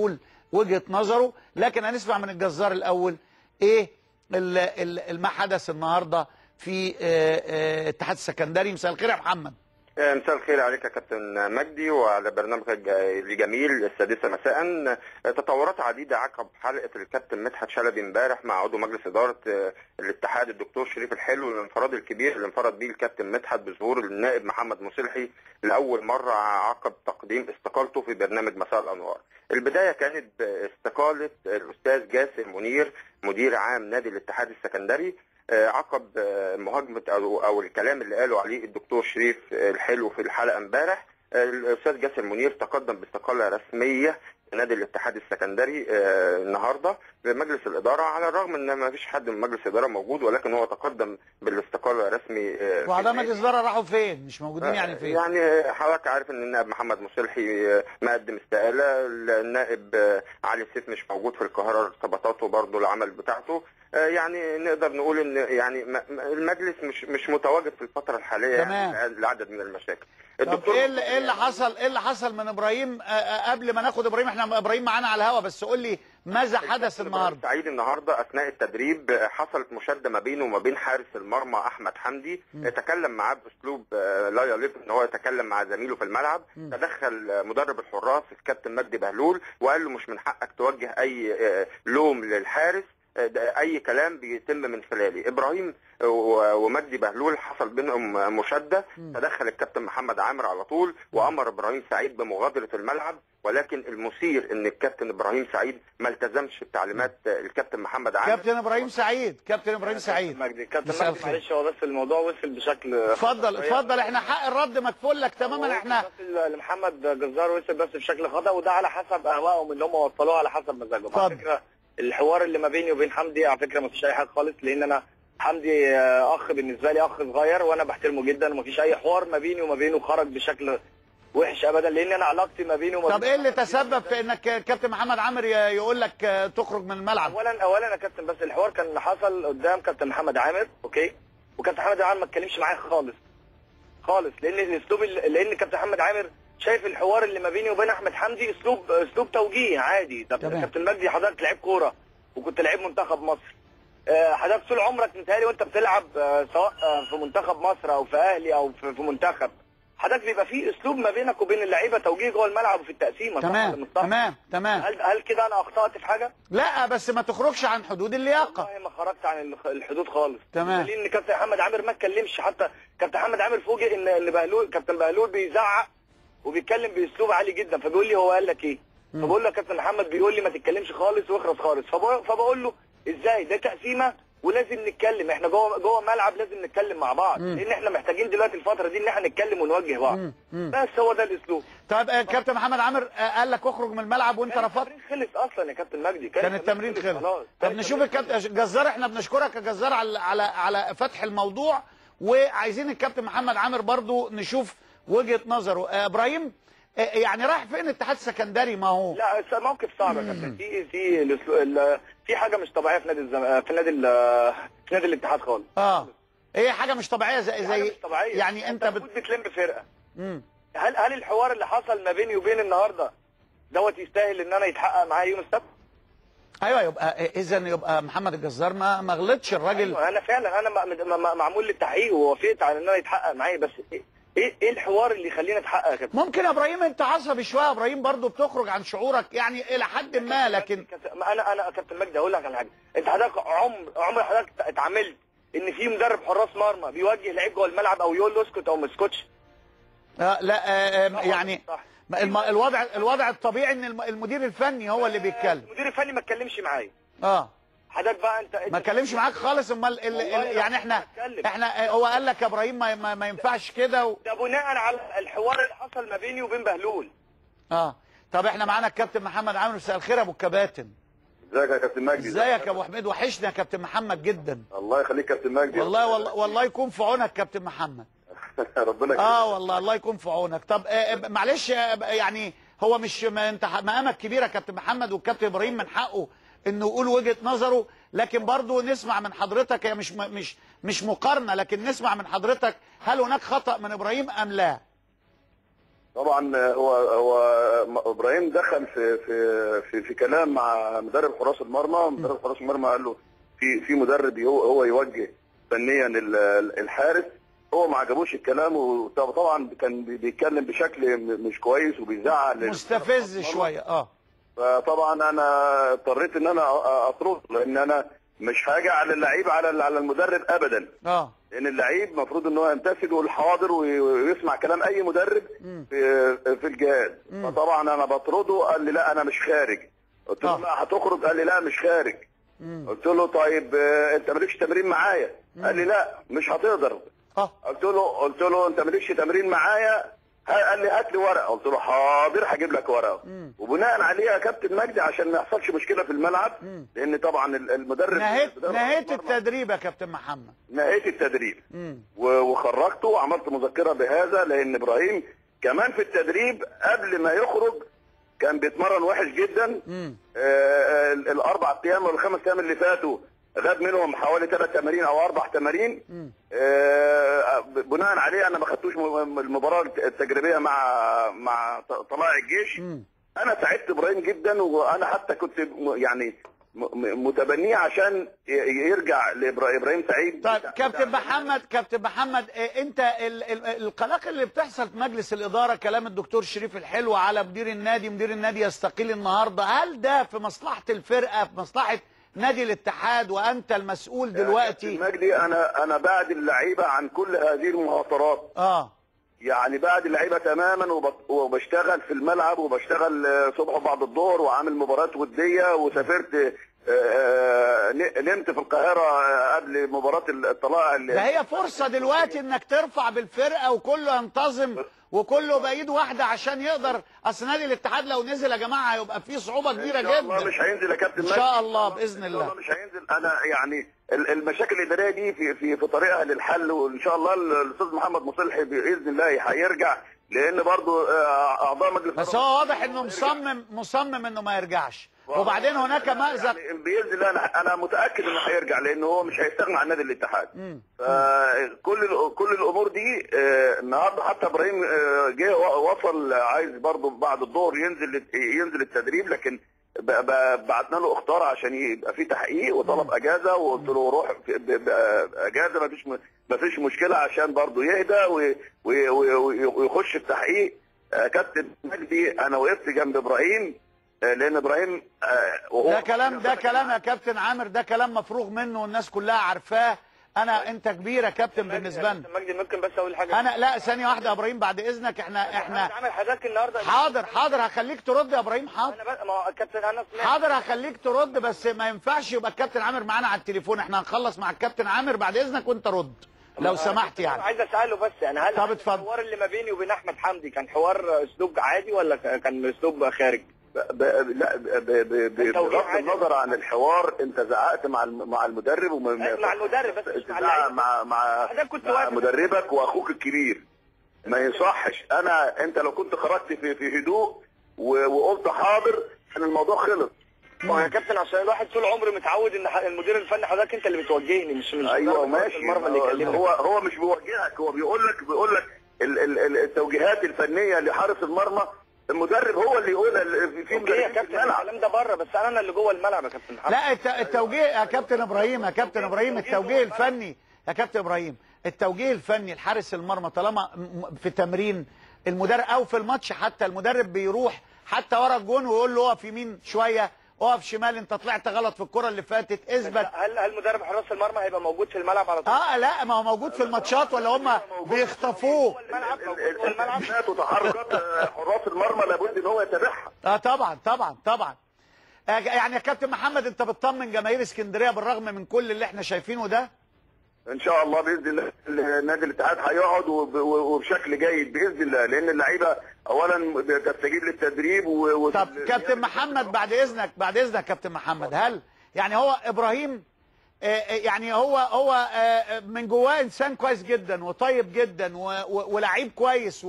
يقول وجهة نظره لكن هنسمع من الجزار الأول إيه ال- ال- ما حدث النهارده في آه، آه، اتحاد السكندري. مساء الخير يا محمد. مساء الخير عليك يا كابتن مجدي وعلى برنامجك الجميل السادسة مساء. تطورات عديدة عقب حلقة الكابتن مدحت شلبي امبارح مع عضو مجلس إدارة آه، الاتحاد الدكتور شريف الحلو الانفراد الكبير اللي انفرد به الكابتن مدحت بظهور النائب محمد مصلحي لأول مرة عقب تقديم استقالته في برنامج مساء الأنوار. البداية كانت باستقالة الأستاذ جاسر منير مدير عام نادي الاتحاد السكندري عقب آه، مهاجمة أو أو الكلام اللي قاله عليه الدكتور شريف آه، الحلو في الحلقة امبارح آه، الأستاذ جاسر منير تقدم باستقالة رسمية نادي الاتحاد السكندري آه، النهارده بمجلس الإدارة على الرغم إن ما فيش حد من مجلس الإدارة موجود ولكن هو تقدم بالاستقالة رسمي آه، واعضاء. مجلس الإدارة راحوا فين؟ مش موجودين يعني فين؟ يعني حضرتك عارف إن النائب محمد مصلحي آه، مقدم استقالة النائب آه، علي سيف مش موجود في القاهرة ارتباطاته برضه العمل بتاعته. آه، يعني نقدر نقول إن يعني المجلس مش مش متواجد في الفترة الحالية تمام. يعني لعدد من المشاكل طب إيه اللي, اللي حصل إيه اللي حصل من إبراهيم آه، آه، قبل ما ناخد إبراهيم إحنا إبراهيم معانا على الهوا بس قول لي ماذا حدث النهارده سعيد النهارده أثناء التدريب آه، حصلت مشادة ما بينه وما بين حارس المرمى أحمد حمدي م. آه، تكلم معاه بأسلوب آه، لا يليق إن هو يتكلم مع زميله في الملعب م. تدخل آه، مدرب الحراس الكابتن مجدي بهلول وقال له مش من حقك توجه أي آه، لوم للحارس آه، أي كلام بيتم من خلالي إبراهيم و- ومجدي بهلول حصل بينهم مشادة. م. تدخل الكابتن محمد عامر على طول وأمر إبراهيم سعيد بمغادرة الملعب. ولكن المثير إن الكابتن إبراهيم سعيد ما التزمش بتعليمات الكابتن محمد عامر. كابتن إبراهيم سعيد. كابتن إبراهيم سعيد. مجدي كابتن مجدي. معلش هو بس الموضوع وصل بشكل اتفضل اتفضل. إحنا حق الرد مكفول لك تماما. إحنا بس لمحمد جزار وصل بس بشكل خطأ وده على حسب أهوائهم اللي هم وصلوها على حسب مزاجهم. على. فكرة الحوار اللي ما بيني وبين حمدي على فكرة ما فيش أي حاجة خالص لأن أنا حمدي آه، أخ بالنسبة لي أخ صغير وأنا بحترمه جدا وما فيش أي حوار ما بيني وما بينه خرج بشكل وحش ابدا لأن أنا علاقتي ما بيني وما طب إيه اللي تسبب في إنك كابتن محمد عامر يقول لك آه، تخرج من الملعب؟ اولا اولا يا كابتن بس الحوار كان حصل قدام كابتن محمد عامر أوكي؟ وكابتن محمد عامر ما اتكلمش معايا خالص خالص لأن الأسلوب ال- لأن كابتن محمد عامر شايف الحوار اللي ما بيني وبين أحمد حمدي اسلوب أسلوب توجيه عادي تمام. كابتن مجدي حضرتك لعيب كورة وكنت لعيب منتخب مصر آه، حضرتك طول عمرك متهيألي وأنت بتلعب آه، سواء آه، في منتخب مصر أو في أهلي أو في منتخب حضرتك بيبقى في أسلوب ما بينك وبين اللعيبة توجيه جوه الملعب وفي التقسيمه ولا تمام؟ تمام تمام هل هل كده أنا أخطأت في حاجة؟ لا بس ما تخرجش عن حدود اللياقة والله ما خرجت عن الحدود خالص تمام. لأن كابتن محمد عامر ما اتكلمش حتى كابتن محمد عامر فوجئ ان إن بهلول كابتن بهلول بيزعق وبيتكلم بأسلوب عالي جدا فبيقول لي هو قال لك إيه. فبقول له يا كابتن محمد بيقول لي ما تتكلمش خالص واخرس خالص. فبقول, له إزاي؟ ده تقسيمة ولازم نتكلم. إحنا جوه جوه ملعب لازم نتكلم مع بعض. مم. لأن إحنا محتاجين دلوقتي الفترة دي إن إحنا نتكلم ونوجه بعض. مم. مم. بس هو ده الأسلوب. طب آه، كابتن محمد عامر آه، قال لك اخرج من الملعب وانت رفضت؟ التمرين خلص أصلا يا كابتن مجدي. كان التمرين خلص. خلاص. طب نشوف الكابتن جزار إحنا بنشكرك يا جزار على على على فتح الموضوع. وعايزين الكابتن محمد عامر برضو نشوف وجهة نظره. آه، إبراهيم آه، يعني رايح فين؟ الاتحاد السكندري ما هو. لا موقف صعب يا كابتن. في في في حاجة مش طبيعية في نادي الزم... في نادي ال- في نادي الاتحاد خالص. آه. إيه حاجة مش طبيعية؟ زي زي مش طبيعية. يعني أنت بت... المفروض بتلم فرقة. مم. هل هل الحوار اللي حصل ما بيني وبين النهارده دوت يستاهل إن أنا يتحقق معايا يوم السبت؟ أيوه يبقى اذا يبقى محمد الجزار ما ما غلطش الراجل. أيوة أنا فعلا أنا معمول للتحقيق ووافقت على إن أنا يتحقق معايا بس إيه إيه الحوار اللي يخلينا اتحقق يا كابتن ممكن يا إبراهيم انت عصبي شوية يا إبراهيم برضو بتخرج عن شعورك يعني إلى حد ما لكن أنا أنا كابتن مجدي أقول لك على حاجة. أنت حضرتك عمر عمر حضرتك اتعاملت إن في مدرب حراس مرمى بيوجه لعيب جوه الملعب أو يقول له اسكت أو ما اسكتش آه لا آه آه يعني صح. الوضع الوضع الطبيعي إن الم- المدير الفني هو اللي بيتكلم. المدير الفني ما اتكلمش معايا. آه. حضرتك بقى انت ما اتكلمش معاك خالص. امال ال- ال- والله يعني إحنا. إحنا آه، هو قال لك يا إبراهيم ما, ما, ما ينفعش كده و... ده بناء على الحوار اللي حصل ما بيني وبين بهلول. آه. طب إحنا معانا الكابتن محمد عامر. مساء الخير يا أبو الكباتن ازيك يا كابتن مجدي؟ ازيك يا أبو حميد؟ وحشنا يا كابتن محمد جدا. الله يخليك كابتن مجدي. والله والله والله يكون في عونك كابتن محمد. ربنا يخليك. آه والله الله يكون في عونك. طب آه معلش آه يعني هو مش ما انت مقامك كبيره كابتن محمد والكابتن إبراهيم من حقه انه يقول وجهة نظره لكن برضه نسمع من حضرتك هي مش مش مش مقارنة لكن نسمع من حضرتك هل هناك خطأ من إبراهيم أم لا؟ طبعا هو هو إبراهيم دخل في في في, في كلام مع مدرب حراس المرمى مدرب حراس المرمى قال له في في مدرب هو هو يوجه فنيا ال- الحارس هو ما عجبوش الكلام وطبعا كان بيتكلم بشكل مش كويس وبيزعق لل- مستفز شوية آه. فطبعا أنا اضطريت إن أنا أطرد لأن أنا مش هاجي على اللعيب على على المدرب ابدا. آه. لأن اللعيب المفروض إن هو يمتثل والحاضر وي- ويسمع كلام أي مدرب في في الجهاز. فطبعا أنا بطرده قال لي لا أنا مش خارج. قلت له آه. لا هتخرج؟ قال لي لا مش خارج. قلت له طيب آه، أنت مالكش تمرين معايا؟ قال لي لا مش هتقدر. آه. قلت له قلت له أنت مالكش تمرين معايا؟ قال لي هات لي ورقة. قلت له حاضر هجيب لك ورقة. وبناء عليها يا كابتن مجدي عشان ما يحصلش مشكلة في الملعب لأن طبعا ال- المدرب نهيت نهيت التدريب يا كابتن محمد. نهيت التدريب. مم. وخرجته وعملت مذكرة بهذا لأن إبراهيم كمان في التدريب قبل ما يخرج كان بيتمرن وحش جدا. مم. آه، ال- الأربع أيام والخمس أيام اللي فاتوا غاب منهم حوالي ثلاث تمارين أو أربع تمارين. آه، بناء عليه أنا ما خدتوش المباراة التجريبية مع مع طلائع الجيش مم. أنا ساعدت إبراهيم جدا وأنا حتى كنت يعني متبنيه عشان يرجع لابراهيم سعيد طيب كابتن محمد كابتن محمد إيه أنت ال- ال- القلاق اللي بتحصل في مجلس الإدارة كلام الدكتور شريف الحلو على مدير النادي مدير النادي يستقيل النهارده هل ده في مصلحة الفرقة في مصلحة نادي الاتحاد وأنت المسؤول دلوقتي. مجدي أنا أنا بعد اللعيبة عن كل هذه المهاترات. آه. يعني بعد اللعيبة تماما وب- وبشتغل في الملعب وبشتغل آه، صبح وبعد الظهر وعامل مباريات ودية وسافرت آه، آه، نمت في القاهرة قبل مباراة الطلائع اللي- ده هي فرصة دلوقتي إنك ترفع بالفرقة وكله ينتظم. وكله بايد واحدة عشان يقدر اصل نادي الاتحاد لو نزل يا جماعة هيبقى فيه صعوبة كبيرة إن شاء الله جدا مش هينزل يا كابتن مجدي. شاء الله إن شاء الله. مش هينزل أنا يعني ال- المشاكل الإدارية دي في في في طريقها للحل وإن شاء الله ال- الأستاذ محمد مصلحي بإذن الله هيرجع لأن برضو آه، أعضاء مجلس بس هو واضح إنه مصمم مصمم إنه ما يرجعش وبعدين هناك مأزق. يعني بإذن الله أنا أنا متأكد إنه هيرجع لأن هو مش هيستغنى عن نادي الاتحاد. فكل كل الأمور دي آه، النهارده حتى إبراهيم آه، جه وصل عايز برضه بعد الظهر ينزل ينزل التدريب لكن بعتنا له اختار عشان يبقى في تحقيق وطلب أجازة وقلت له روح أجازة ما فيش ما فيش مشكلة عشان برضه يهدى وي- وي- وي- ويخش التحقيق. آه، كابتن مجدي أنا وقفت جنب إبراهيم. لأن إبراهيم آه، وهو ده كلام ده كلام يا كابتن عامر ده كلام مفروغ منه والناس كلها عارفاه. أنا أنت كبير يا كابتن بالنسبة لنا. مجدي ممكن بس أقول حاجة؟ أنا لا ثانية واحدة يا إبراهيم بعد إذنك إحنا إحنا عامل حضرتك النهارده. حاضر حاضر هخليك ترد يا إبراهيم حاضر. أنا ما هو كابتن أنا سمعت. حاضر هخليك ترد بس ما ينفعش يبقى الكابتن عامر معانا على التليفون. إحنا هنخلص مع الكابتن عامر بعد إذنك وأنت رد لو سمحت يعني. عايز أسأله بس يعني هل طب. الحوار اللي ما بيني وبين أحمد حمدي كان حوار أسلوب عادي ولا كان أسلوب خارج؟ ب- ب- لا ب- ب- بغض. النظر عن الحوار انت زعقت مع الم- مع المدرب وما مع المدرب بس مش مع. مع مع, كنت مع مدربك وأخوك الكبير ما يصحش أنا أنت لو كنت خرجت في في هدوء و- وقلت حاضر كان الموضوع خلص ما هو يا كابتن عشان الواحد طول عمره متعود إن المدير الفني حضرتك أنت اللي بتوجهني مش مش أيوه ماشي المرمى اللي يكلمك هو هو مش بيوجهك هو بيقول لك بيقول لك ال- ال- ال- التوجيهات الفنية لحارس المرمى المدرب هو اللي يقولها ال- في أوكي يا كابتن الكلام ده بره بس أنا اللي جوه الملعب يا كابتن محمد. لا الت- التوجيه يا كابتن إبراهيم يا كابتن إبراهيم التوجيه الفني يا كابتن إبراهيم التوجيه الفني لحارس المرمى طالما م- في تمرين المدرب أو في الماتش حتى المدرب بيروح حتى ورا الجون ويقول له اقف يمين شوية اقف شمال انت طلعت غلط في الكرة اللي فاتت اثبت. هل هل مدرب حراس المرمى هيبقى موجود في الملعب على طول؟ آه لا ما هو موجود في الماتشات ولا هم بيخطفوه. الملعب وتحركات آه، حراس المرمى لابد إن هو يتابعها. آه طبعا طبعا طبعا. آه، يعني يا كابتن محمد انت بتطمن جماهير اسكندرية بالرغم من كل اللي إحنا شايفينه ده؟ إن شاء الله بإذن الله نادي الاتحاد هيقعد وب- وبشكل جيد بإذن الله لأن اللعيبة اولا تستجيب للتدريب و... طب كابتن محمد بعد اذنك بعد إذنك كابتن محمد هل يعني هو إبراهيم آه، آه، يعني هو هو آه، من جواه إنسان كويس جدا وطيب جدا ولعيب كويس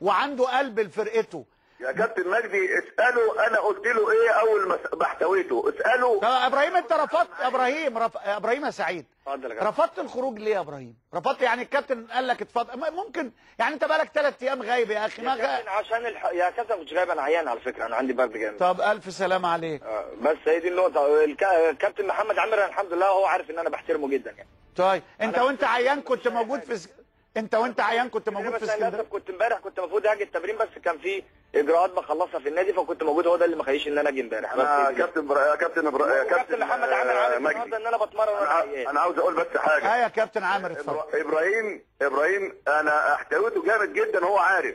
وعنده قلب لفرقته يا كابتن مجدي اساله أنا قلت له إيه أول ما احتويته. اساله طب إبراهيم أنت رفضت إبراهيم رف... إبراهيم يا سعيد. رفضت الخروج ليه يا إبراهيم؟ رفضت يعني الكابتن قال لك اتفضل ممكن يعني أنت بقالك ثلاث أيام غايب يا أخي ما يا كابتن غ... عشان الح... يا كابتن مش غايب أنا عيان على فكرة أنا عندي برد جامد. طب ألف سلامه عليك. آه، بس هي دي النقطة الك... الكابتن محمد عامر الحمد لله هو عارف إن أنا بحترمه جدا يعني. طيب أنت وأنت عيان كنت موجود في. انت وانت عيان كنت موجود في أنا اسكندرية؟ للأسف كنت امبارح كنت المفروض أجي التمرين بس كان في إجراءات بخلصها في النادي فكنت موجود هو ده اللي ما خليش إن أنا أجي امبارح. بس أنا دي. كابتن برا... يا كابتن برا... يا كابتن محمد عامر عارف آه، النهارده إن أنا بتمرن أنا أنا عاوز أقول بس حاجة. آه يا كابتن عامر اتفضل. إبرا- إبراهيم إبراهيم أنا احتويته جامد جدا هو عارف.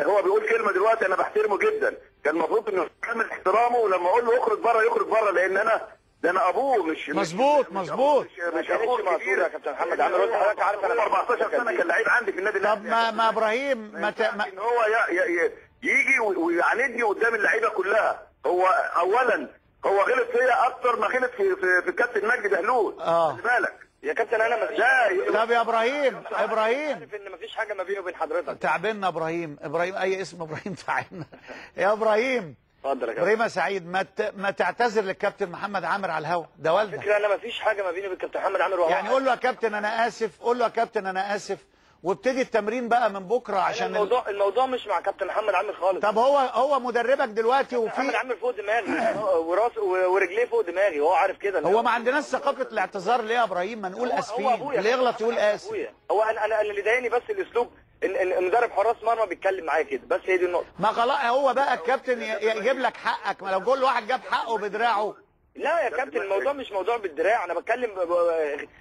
هو بيقول كلمة دلوقتي أنا بحترمه جدا. كان المفروض إنه يكمل احترامه ولما أقول له اخرج بره يخرج بره لأن أنا ده أنا ابوه مش مش- مظبوط، مش مظبوط. مش, أخوه كبير يا كابتن محمد عامر، قلت لحضرتك عارف أنا هو 14 بحبه سنة كان لعيب عندي في النادي طب. ما ما إبراهيم ما. ان هو ي... ي... ي... يجي ويعاندني قدام اللعيبة كلها هو اولا هو غلط فيا أكتر ما غلط في في, في كابتن مجدي بهلول آه. خلي بالك يا كابتن أنا لا طب يا إبراهيم إبراهيم عارف إن مفيش حاجة ما بيني وبين حضرتك تعبنا إبراهيم إبراهيم أي اسم إبراهيم تعبنا يا إبراهيم اتفضل يا كابتن. إبراهيم يا سعيد ما ت... ما تعتذر للكابتن محمد عامر على الهوا. ده والدك. فكرة أنا مفيش حاجة ما بيني وبين كابتن محمد عامر يعني قول له يا كابتن أنا آسف قول له يا كابتن أنا آسف. وابتدي التمرين بقى من بكرة عشان عشان ال... الموضوع الموضوع مش مع كابتن محمد عامر خالص. طب هو هو مدربك دلوقتي محمد وفي عامر فوق دماغي. وراس ورجليه فوق دماغي. وهو عارف كده. هو ما عندناش ثقافة الاعتذار ليه يا إبراهيم؟ ما نقول هو- هو اسفين. اللي يغلط يقول آسف. هو أنا أنا اللي ضايقني بس الأسلوب. ان ان مدرب حراس مرمى بيتكلم معايا كده. بس هي دي النقطة. ما خلاص هو بقى الكابتن يجيب لك حقك. ما لو كل واحد جاب حقه بدراعه. لا يا كابتن الموضوع مش موضوع بالدراع. أنا بتكلم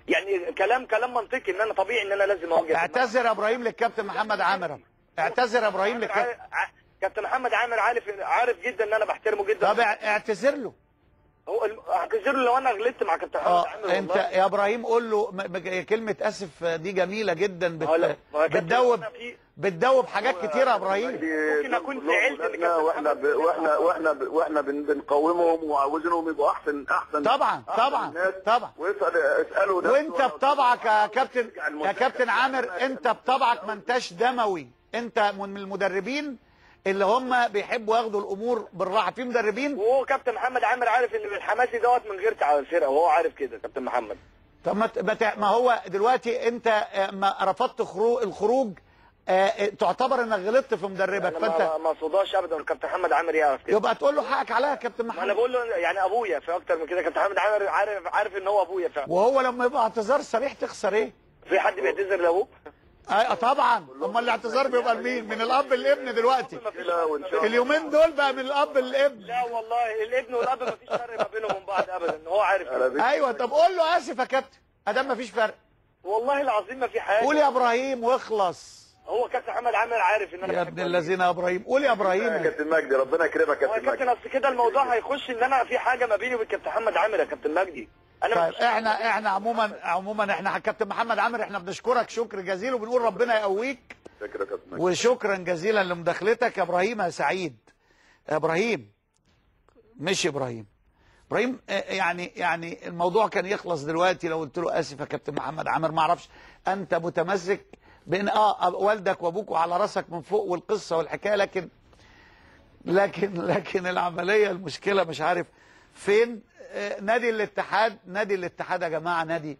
يعني كلام كلام منطقي إن أنا طبيعي إن أنا لازم أوجه. اعتذر يا إبراهيم للكابتن محمد عامر. اعتذر يا إبراهيم للكابتن. كابتن محمد عامر عارف عارف جدا إن أنا بحترمه جدا. طب اع- اعتذر له. هو الم- اعتذر له لو أنا غلطت مع كابتن آه عامر انت. يا إبراهيم قول له كلمة آسف دي جميلة جدا آه بت... بتدوب بتدوب حاجات كتيرة يا إبراهيم ممكن أكون زعلت وإحنا. وإحنا وإحنا ب... وإحنا بن... بنقومهم وعاوزينهم يبقوا احسن احسن طبعا أحسن طبعا. طبعا واسال اسأله ده وانت بطبعك يا كابتن يا كابتن عامر انت بطبعك ما انتش دموي انت من المدربين اللي هم بيحبوا ياخدوا الأمور بالراحه. في مدربين وهو كابتن محمد عامر عارف ان الحماسي دوت من غير على الفرقه وهو عارف كده كابتن محمد. طب ما هو دلوقتي انت آه، ما رفضت خرو- الخروج آه، آه، تعتبر انك غلطت في مدربك. ما فانت ما صداش ابدا كابتن محمد عامر يعرف كده. يبقى تقول له حقك عليا يا كابتن ما أنا محمد. بقول له يعني أبويا في أكتر من كده. كابتن محمد عامر عارف عارف إن هو أبويا فعلا. وهو لما يبقى اعتذار صريح تخسر إيه؟ في حد بيعتذر لأبوه؟ آه طبعا. امال الاعتذار بيبقى لمين؟ من الأب للابن دلوقتي. اليومين دول بقى من الأب للابن. لا والله الابن والأب ما فيش فرق ما بينهم وبين بعض ابدا. هو عارف أيوه. طب قول له آسف يا كابتن. أدام ما فيش فرق. والله العظيم ما في حاجة. قول يا إبراهيم واخلص. هو كابتن محمد عامر عارف إن أنا يا ابن الذين يا إبراهيم. قول يا يا إبراهيم كابتن مجدي ربنا يكرمك يا يا كابتن مجدي. أصل كده الموضوع هيخش إن أنا في حاجة ما بيني وبين كابتن محمد عامر يا كابتن مجدي. أنا طيب مش- إحنا إحنا عموما عموما إحنا كابتن محمد عامر إحنا بنشكرك. شكر جزيل وبنقول ربنا يقويك. شكرا يا كابتن مجدي. وشكرا جزيلا لمداخلتك يا إبراهيم يا سعيد. يا إبراهيم. مش إبراهيم. إبراهيم آه، يعني يعني الموضوع كان يخلص دلوقتي. لو قلت له آسف يا كابتن محمد عامر ما أعرفش. أنت متمسك بان آه والدك وابوك وعلى راسك من فوق والقصة والحكاية لكن لكن لكن العملية المشكلة مش عارف فين. آه، نادي الاتحاد نادي الاتحاد يا جماعة نادي